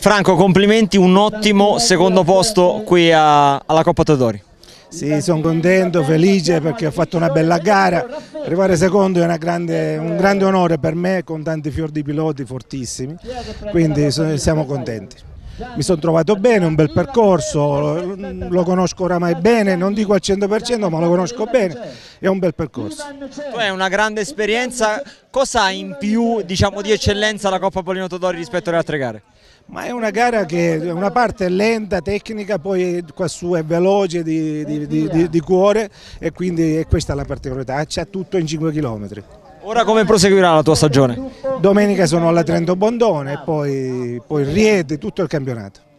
Franco, complimenti, un ottimo secondo posto qui a- alla Coppa Todori. Sì, sono contento, felice perché ho fatto una bella gara. Arrivare secondo è grande- un grande onore per me con tanti fior di piloti fortissimi, quindi siamo contenti. Mi sono trovato bene, un bel percorso, lo conosco oramai bene, non dico al 100% ma lo conosco bene, è un bel percorso. Tu hai una grande esperienza, cosa ha in più diciamo, di eccellenza la Coppa Polino Todori rispetto alle altre gare? Ma è una gara che una parte è lenta, tecnica, poi qua su è veloce di, di- di- di- cuore e quindi è questa la particolarità, c'è tutto in 5 km. Ora come proseguirà la tua stagione? Domenica sono alla Trento Bondone e poi, poi Rieti, tutto il campionato.